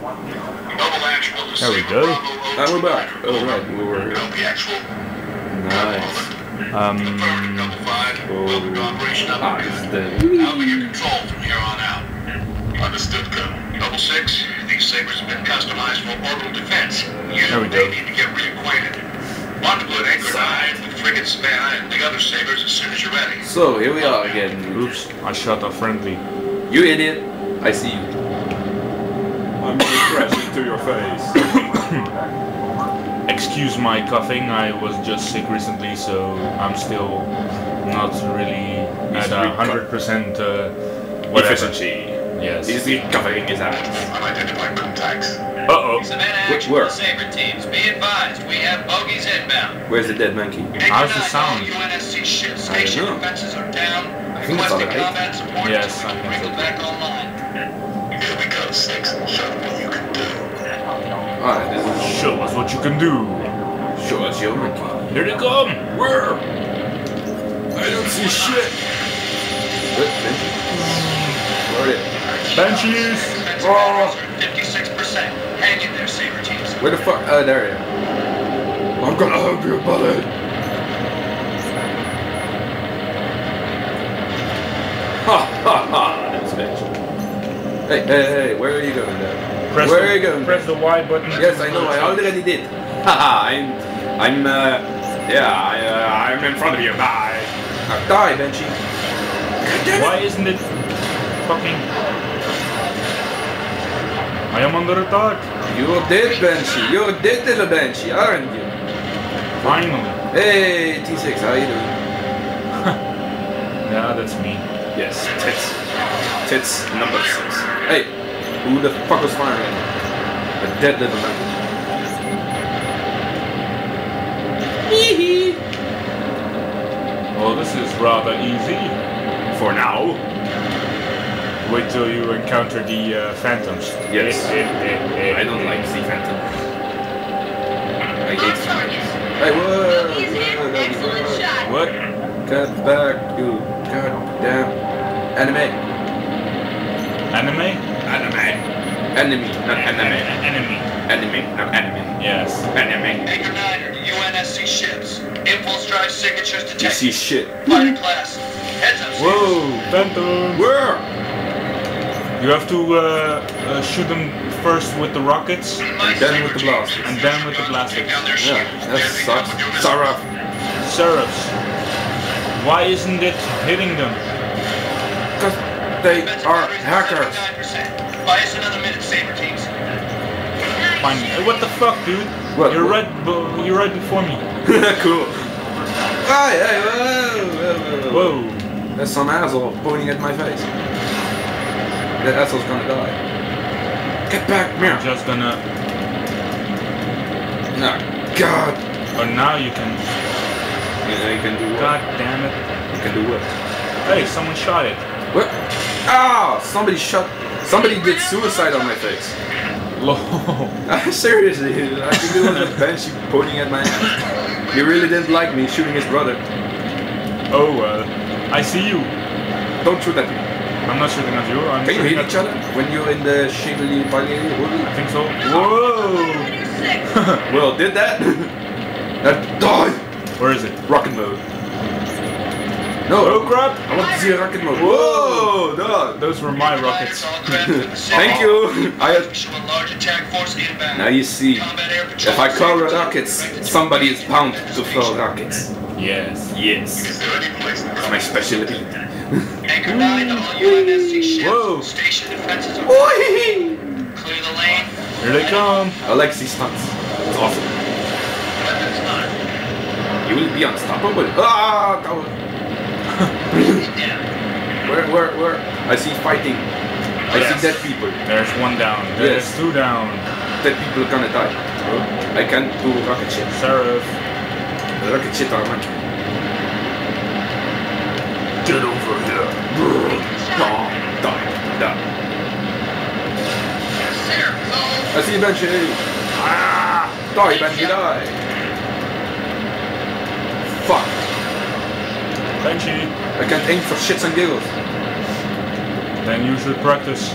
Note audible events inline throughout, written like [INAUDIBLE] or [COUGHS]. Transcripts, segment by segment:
There we go. And we're back. Oh right, we were here. Nice. Um, Ah, this is the I'll your control from here on out. Understood, Colonel. Double six, these sabers have been customized for orbital defense. You There we go. need to get reacquainted. Want to put anchor nine, the frigate span, and the other sabers as soon as you're ready. So here we are again. oops, I shot a friendly. You idiot. I see you. I'm gonna crash into your face. Excuse my coughing, I was just sick recently, so I'm still not really at a hundred percent uh. Efficiency. Yes. He's recovering his ass. Unidentified contacts. Uh oh. Which Wh- action where? Saber teams. Be advised, we have bogeys inbound. Where's the dead monkey? How's the sound? nine, all UNSC ships. I don't Station know. defenses are down. I think it's Requesting alright. combat Yes, I think bring so. back online. Here we go, Six. Show them what you can do. Alright, this is Show us what you can do. show us your monkey. Here they come. Where? I don't see shit. Benji? Where are. Oh. 56%. Hang in there, Saber teams. Where the fuck? Oh, there you are. I'm gonna help you, buddy. Ha ha ha! That's Benji. Hey, hey, hey! Where are you going there? Press Where the, are you going? Press the Y button. Yes, I know. I already did. [LAUGHS] Haha! I'm, I'm, uh, yeah, I, uh, I'm in front of you. Bye. Die, Benji. Why isn't it fucking? I am under attack. You're dead, Benji. You're dead, little Benji, aren't you? Finally. Hey, T6, how you doing? [LAUGHS] Yeah, that's me. Yes, tits. Tits number six. Hey, who the fuck was firing? A dead little man. Hee hee! Well, this is rather easy. For now. Wait till you encounter the uh, phantoms. Yes. Eh, eh, eh, eh, I don't eh. like Sea Phantom. I hate Sea target. Phantom. Hey, whoa! Bogey's hit. Excellent shot. What? Get back, you goddamn anime. Anime? Anime. Enemy, not anime. Enemy. Anime, not anime. Yes. Anime. Anchor 9 UNSC ships. Impulse drive signatures detected. You see shit. Fighter class. Heads up, Whoa, phantom. Where? You have to uh, uh, shoot them first with the rockets. And then with the blasters. And then with the blasters. Yeah, that sucks. Sarah. Seraphs. Why isn't it hitting them? Because they are hackers. Buy us another minute, Saber teams. Fine. Hey, what the fuck, dude? What? You're right. You're right before me. [LAUGHS] cool. Hey, hey, whoa, whoa, whoa, whoa. Whoa. There's some asshole pointing at my face. That asshole's gonna die. Get back, I'm man. just gonna. No. God. Oh, now you can. You know you can do what? God damn it. You can do what? Hey, someone shot it. What? Ah! Somebody shot. Somebody did suicide on my face. Lol. [LAUGHS] Seriously, I think it was a banshee pointing at my ass. He really didn't like me shooting his brother. Oh, uh, I see you. Don't shoot at me. I'm not shooting at you. I'm Can you shooting hit at each other when you're in the Chevrolet Valley I think so. Whoa! [LAUGHS] Well, did that? [LAUGHS] that die! Where is it? Rocket mode. No, Oh crap! I want to see a rocket mode. Whoa, dog. Those were my rockets. [LAUGHS] Thank you. I. Show a large attack force inbound. Now you see, Combat air patrol. if I call rockets, somebody is bound to throw rockets. Yes. Yes, Is there any place it's my specialty. Anchor 9 to all UNSC ships. [LAUGHS] Whoa. Station defenses are Oi! clear the lane. Here they come. Alexi stunts. It's awesome. You will be unstoppable. Ah, tower. Get down. Where, where, where? I see fighting. I Yes. see dead people. There's one down. There's Yes. two down. Dead people gonna die. I can't do rocket shit. Seraph. Rocket shit are my Get over here. Die, die. Sarah, I see Banshee. Ah, die, Banshee, die. Fuck. Banshee. I can't aim for shits and giggles. Then you should practice.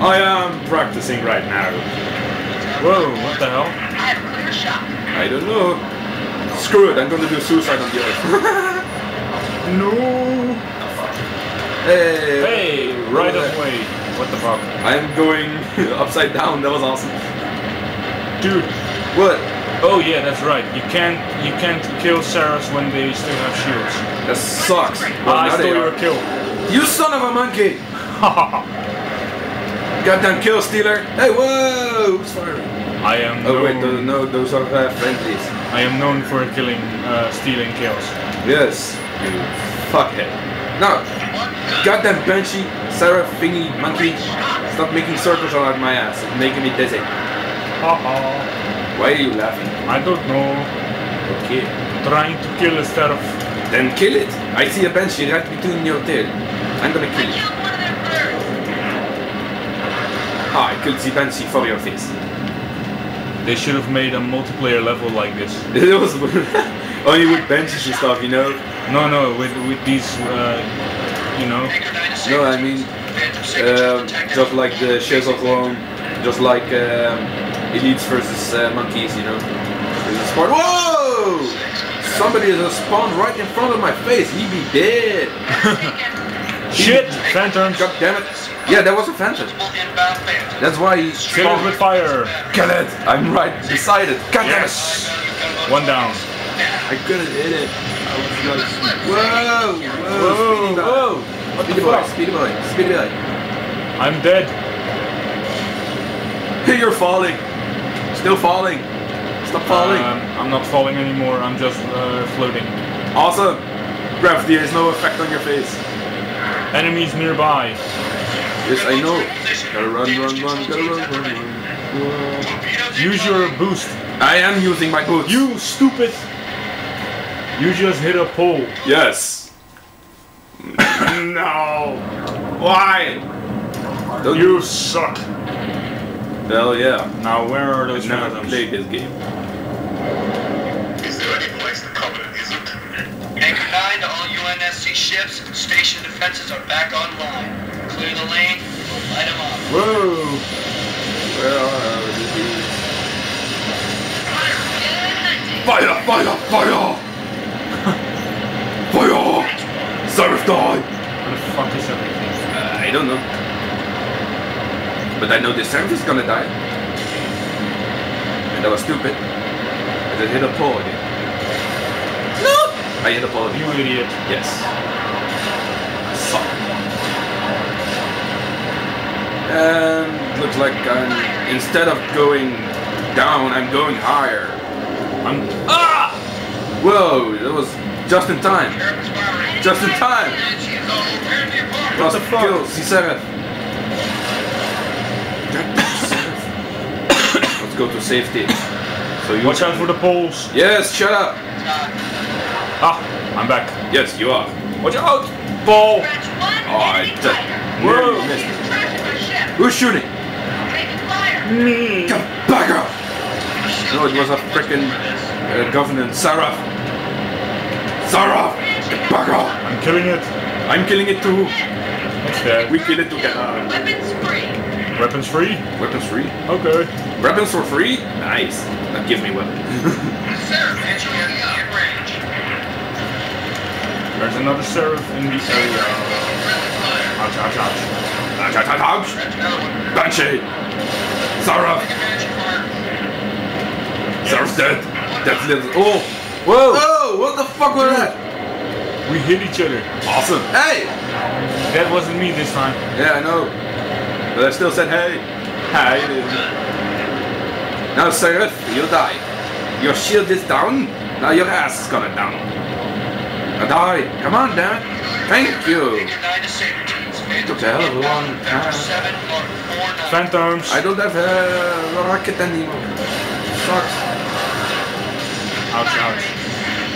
I am practicing right now. Whoa, what the hell? I have a clear shot. I don't know. Screw it, I'm gonna do suicide on the earth. [LAUGHS] No. hey, Hey, right away. way. What the fuck? I'm going [LAUGHS] upside down, that was awesome. Dude. What? Oh yeah, that's right. You can't you can't kill Sarahs when they still have shields. That sucks. Well, Ah, I now they stole your kill. You son of a monkey! [LAUGHS] Goddamn kill stealer! Hey, whoa! Who's firing? I am Oh known, wait, no, no those are uh, friendlies. I am known for killing uh, stealing kills. Yes, you fuckhead. Now, goddamn banshee, Sarah thingy monkey, stop making circles around my ass. It's making me dizzy. Haha. Why are you laughing? I don't know. Okay. Trying to kill a seraph. Then kill it. I see a banshee right between your tail. I'm gonna kill it. killed one of their birds. Ah, I killed the banshee for your face. They should have made a multiplayer level like this. [LAUGHS] It was [LAUGHS] only with benches and stuff, you know. No, no, with with these, uh, you know. Anchor 9 to No, I mean, detected. just like the Shares of Rome, just like um, elites versus uh, monkeys, you know. There's a spawn. Whoa! Somebody has spawned right in front of my face. He be dead. [LAUGHS] Shit! Phantoms! God damn it! Yeah, that was a phantom. Multiple inbound phantoms. That's why he Kill it with fire! Kill it! I'm right beside it. God damn it! Yes! One down. I couldn't hit it. I was like, whoa, whoa, Whoa, speedy boy. whoa! Speedy boy, speedy boy, speedy boy. I'm dead. Hey, you're falling. Still falling. Stop falling. Um, I'm not falling anymore, I'm just uh, floating. Awesome! Gravity has no effect on your face. Enemies nearby. Yes, I know. Gotta run, run, run, gotta run, run, run. Use your boost. I am using my boost. You stupid! You just hit a pole. Yes. [COUGHS] no. Why? Don't You suck. Well, yeah. Now where are those I've never played this game. UNSC ships. Station defenses are back online. Clear the lane. We'll light them up. Whoa! Where are these? Good hunting. Fire! Fire! Fire! [LAUGHS] Fire! Serve die! Where the fuck is everything? Uh, I don't know. But I know the serve is gonna die. And that was stupid. I just hit a pole again. No! I hit a pole You idiot. Yes. And looks like I'm instead of going down, I'm going higher. I'm. Ah! Whoa, that was just in time. Just in time. So, repair the. Plus the fuck? kill C7. Let's go to safety. So you Watch out for the poles. Yes, shut up. Ah, I'm back. Yes, you are. Watch out! Ball! Scratch one Oh, I just Whoa. missed it. Tracking my ship. Who's shooting? Me! Get back up! No, it was a freaking uh, governor, Sarah. Sarah! Get back up! I'm killing it. I'm killing it too. It's dead. We kill it together. Weapons free. Weapons free? Weapons free. Okay. Weapons for free? Nice. Now give me weapon. [LAUGHS] Sarah, entry in in range. There's another seraph in the area. Ouch, ouch, ouch. Ouch, ouch, ouch, ouch. That's another one. Banshee! Sarah! Take advantage of fire. Sarah's dead. That's little. Oh! Whoa! Oh! What the fuck was that? We hit each other. Awesome. Hey! That wasn't me this time. Yeah, I know. But I still said hey. Hi. Now, Seraph, you die. Your shield is down. Now your ass is gonna down. Now die. Come on, damn it. Thank you. Anchor 9 to Sabretooth. Phantom Took a hell of a long time. 7 Mark 49. Phantoms. I don't have uh, a rocket anymore. Sucks. Ouch, ouch.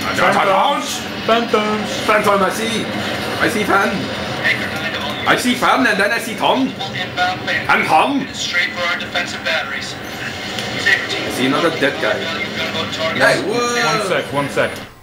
Ouch, ouch, ouch. Phantoms. Phantom, I see. I see Fan. Anchor 9 to all I see Fan and then I see Tom. Multiple inbound. And Tom. Headed Straight for our defensive batteries. I see another dead guy. Value. Hey, whoa. One sec, one sec.